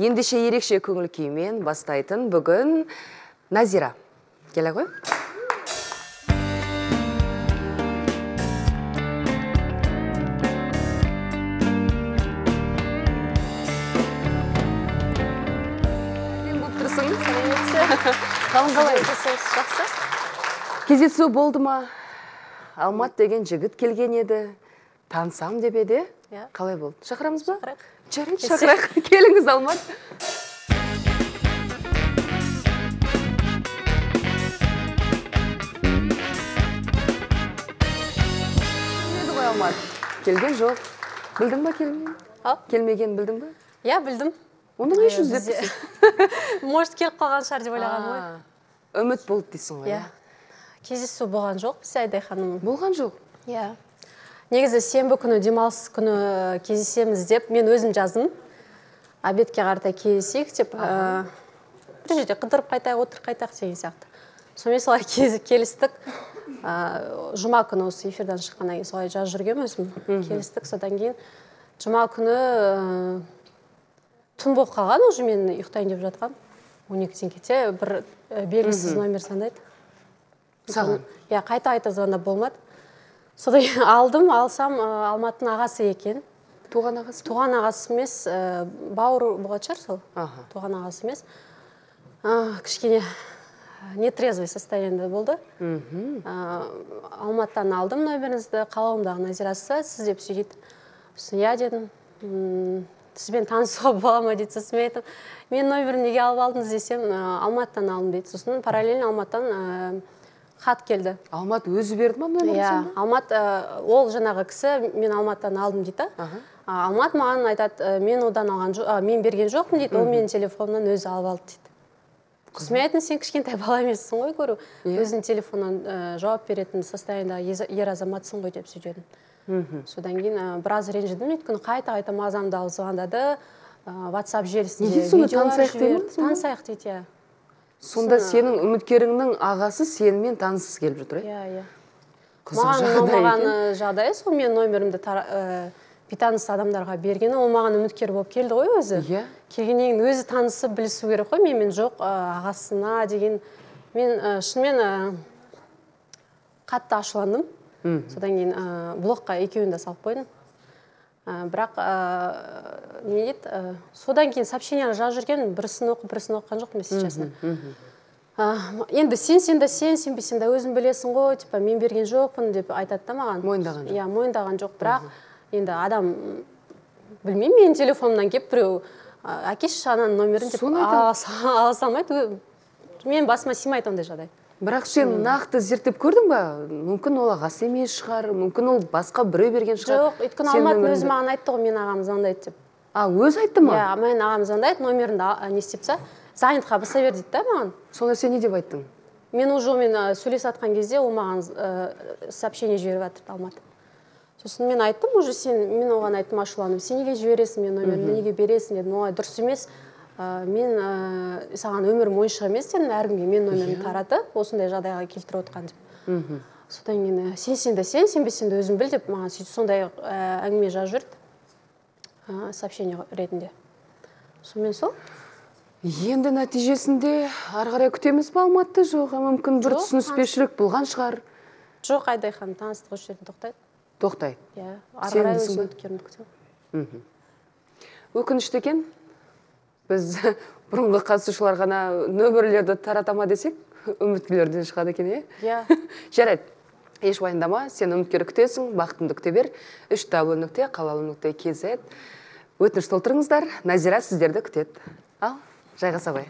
ендеше ерекше көңіл күймен бастайтын бүгін назира. Келе ғой. Қалың қалай жақсы. Кездесу болды ма? Алмат деген жігіт келген еді. Танысам деп еді. Иә. қалай болды? Шақырамыз ба? Шақырайық. Жарайды шақырайық келіңіз алмат. Келмеді ғой алмат. Келген жоқ. Білдің ба келмеген ал? Келмегенін білдің ба? Иә білдім. Онда не үшін іздеп может келіп қалған шығар деп ойлағанмын ғой. үміт болды дейсің ғой иә. Кездесу болған жоқ бізде айдай ханым болған жоқ? Иә. Негізі сенбі күні демалыс күні кездесеміз деп мен өзім жаздым. Обедке қарата кездесейік деп ә, бір жерде қыдырып қайтайық отырып қайтайық деген сияқты. сонымен солай келістік. Ә, жұма күні осы эфирден шыққаннан кейін солай жазып жүргенмін өзім. Келістік содан кейін. Жұма күні ә, түн болып қалған уже мен ұйықтайын деп жатқанмын он екіден кете бір белгісіз номер звондайды саған? Иә қайта қайта звондап болмады. Содан кейін алдым алсам ә, алматының ағасы екен. Туған ағасы туған ағасы емес ә, бауыр болатын шығар сол. Аха. Туған ағасы емес. Кішкене нетрезвый состояниеде болды. Мхм. Алматыдан алдым номеріңізді қалауымдағы назирасы сіз деп сөйлейді сосын иә дедім «М, сізбен танысуға бола ма? дейді сосын мен айттым. Мен номерін неге алып алдыңыз? десем «Ә, алматыдан алдым дейді. Сосын параллельно алматыдан ә, хат келді. Алмат өзі берді ма номерін иә алмат ә, ол жаңағы кісі мен алматыдан алдым дейді да. Алмат маған айтады «Ә, мен одан алған жоқ мен берген жоқпын дейді. Ол менің телефонымнан өзі алып алды дейді. Мен айттым сен кішкентай бала емессің ғой көру. Иә. өзінің телефонынан ә, жауап беретін состояниедағы ез- ер азаматсың ғой деп сөйледім мхм содан кейін біраз ренжідім өйткені қайта қайта мазамды алып звондады. Whatsapp желісінде танысайық дейді иә. Сонда сенің үміткеріңнің ағасы сенімен танысқысы келіп жатыр иә? Иә иә. Маған ұнамаған жағдай сол менің номерімді бейтаныс адамдарға бергені ол маған үміткер болып келді ғой өзі. Иә. келгеннен кейін өзі танысып білісу керек қой менімен жоқ ағасына деген. Мен шынымен қатты ашуландым. Содан кейін блокқа екеуін де салып қойдым. Бірақ не дейді ә, содан кейін сообщениялар жазып жүрген бірісін оқып бірісін оқыған жоқпын если честно енді сенсең де сен сенбесең де өзің білесің ғой типа мен берген жоқпын деп айтады да маған. Мойындаған жоқ. иә мойындаған жоқ. Бірақ енді адам білмеймін менің телефонымнан келіп біреу «А, әкеші ананың номерін деп ала сал- ала салмайды менің басыма сыймайды ондай жағдай. Бірақ сен нақты зерттеп көрдің ба? Мүмкін ол ағасы емес шығар мүмкін ол басқа біреу берген шығар. Жоқ өйткені сенің алмат нөміріңді. өзі маған айтты ғой менің ағам звондайды деп. А өзі айтты ма? Иә менің ағам звондайды номеріңді не істеп таста занятқа баса бер дейді да маған. Сонда сен не деп айттың? Мен уже онымен ә, сөйлесіп жатқан кезде ол маған ә, сообщение жіберіп жатыр алмат сосын мен айттым уже сен мен оған айттым ашуланып сен неге жібересің менің номерімді неге бересің дедім. Олай дұрыс емес. Ә, мен ә, саған өмірім ойыншық емес дедім. Әркімге менің номерімді таратып осындай жағдайға келтіріп отқан деп содан кейін «Ә, сенсең де сен сенбесең де өзің біл деп маған сөйтіп сондай ә, әңгіме жазып жіберді. ә, сообщение ретінде. Сонымен сол? Енді нәтижесінде ары қарай күтеміз ба алматыда? Жоқ мүмкін бір түсініспеушілік болған шығар. Жоқ айдай ханым таныстық осы жерде тоқтайды. Тоқтайды иә ары қарай күтемін. Өкінішті екен біз бұрынғы қатысушылар ғана нөмірлерді тарата ма десек үміткерлерден шығады екен иә иә. Жарайды. Еш уайымдама сен үміткер күтесің бақытыңды күте бер. Үш дабл нүкте қалалы нүкте kz өтініш толтырыңыздар. Назира сіздерді күтеді. Ал жайғаса ғой